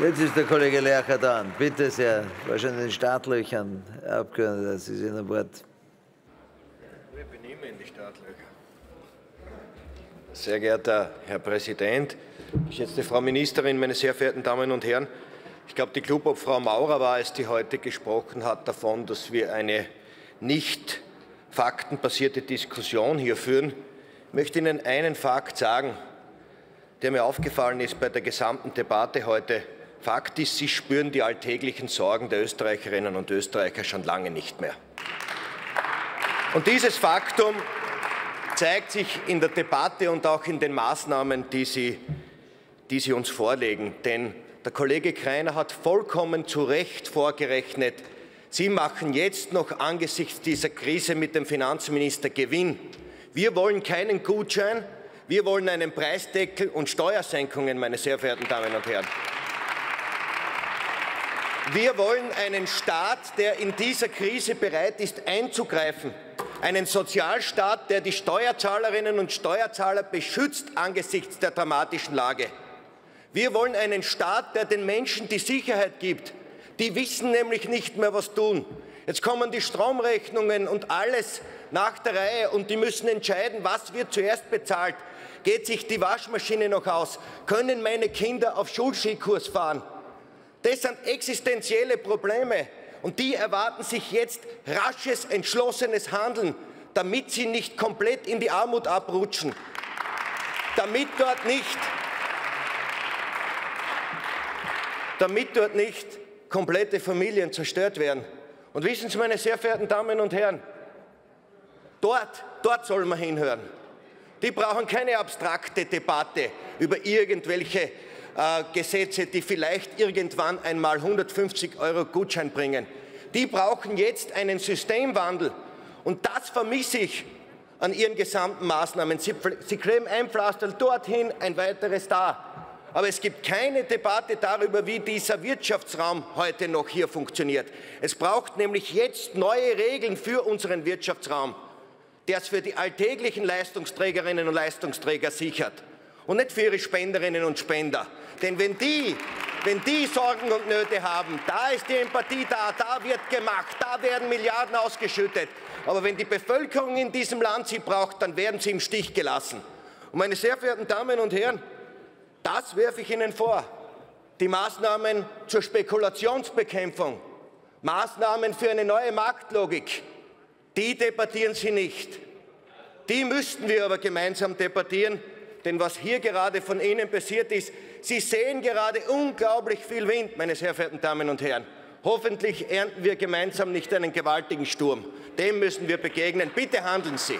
Jetzt ist der Kollege Lercher dran. Bitte sehr. Wahrscheinlich in den Startlöchern, Herr Abgeordneter. Sie sind an Wort. Wir benehmen in die Startlöcher. Sehr geehrter Herr Präsident, geschätzte Frau Ministerin, meine sehr verehrten Damen und Herren! Ich glaube, die Klubobfrau Maurer war es, die heute gesprochen hat davon, dass wir eine nicht faktenbasierte Diskussion hier führen. Ich möchte Ihnen einen Fakt sagen, der mir aufgefallen ist bei der gesamten Debatte heute. Fakt ist, Sie spüren die alltäglichen Sorgen der Österreicherinnen und Österreicher schon lange nicht mehr. Und dieses Faktum zeigt sich in der Debatte und auch in den Maßnahmen, die Sie, die Sie uns vorlegen. Denn der Kollege Kreiner hat vollkommen zu Recht vorgerechnet, Sie machen jetzt noch angesichts dieser Krise mit dem Finanzminister Gewinn. Wir wollen keinen Gutschein, wir wollen einen Preisdeckel und Steuersenkungen, meine sehr verehrten Damen und Herren. Wir wollen einen Staat, der in dieser Krise bereit ist, einzugreifen. Einen Sozialstaat, der die Steuerzahlerinnen und Steuerzahler beschützt angesichts der dramatischen Lage. Wir wollen einen Staat, der den Menschen die Sicherheit gibt, die wissen nämlich nicht mehr, was tun. Jetzt kommen die Stromrechnungen und alles nach der Reihe und die müssen entscheiden, was wird zuerst bezahlt. Geht sich die Waschmaschine noch aus? Können meine Kinder auf Schulskikurs fahren? Das sind existenzielle Probleme und die erwarten sich jetzt rasches, entschlossenes Handeln, damit sie nicht komplett in die Armut abrutschen, damit dort nicht, damit dort nicht komplette Familien zerstört werden. Und wissen Sie, meine sehr verehrten Damen und Herren, dort, dort soll man hinhören. Die brauchen keine abstrakte Debatte über irgendwelche äh, Gesetze, die vielleicht irgendwann einmal 150 Euro Gutschein bringen. Die brauchen jetzt einen Systemwandel. Und das vermisse ich an ihren gesamten Maßnahmen. Sie, sie kleben ein Pflaster dorthin, ein weiteres da. Aber es gibt keine Debatte darüber, wie dieser Wirtschaftsraum heute noch hier funktioniert. Es braucht nämlich jetzt neue Regeln für unseren Wirtschaftsraum, der es für die alltäglichen Leistungsträgerinnen und Leistungsträger sichert und nicht für ihre Spenderinnen und Spender. Denn wenn die, wenn die Sorgen und Nöte haben, da ist die Empathie da, da wird gemacht, da werden Milliarden ausgeschüttet. Aber wenn die Bevölkerung in diesem Land sie braucht, dann werden sie im Stich gelassen. Und meine sehr verehrten Damen und Herren, das werfe ich Ihnen vor. Die Maßnahmen zur Spekulationsbekämpfung, Maßnahmen für eine neue Marktlogik, die debattieren Sie nicht. Die müssten wir aber gemeinsam debattieren, denn was hier gerade von Ihnen passiert ist, Sie sehen gerade unglaublich viel Wind, meine sehr verehrten Damen und Herren. Hoffentlich ernten wir gemeinsam nicht einen gewaltigen Sturm. Dem müssen wir begegnen. Bitte handeln Sie.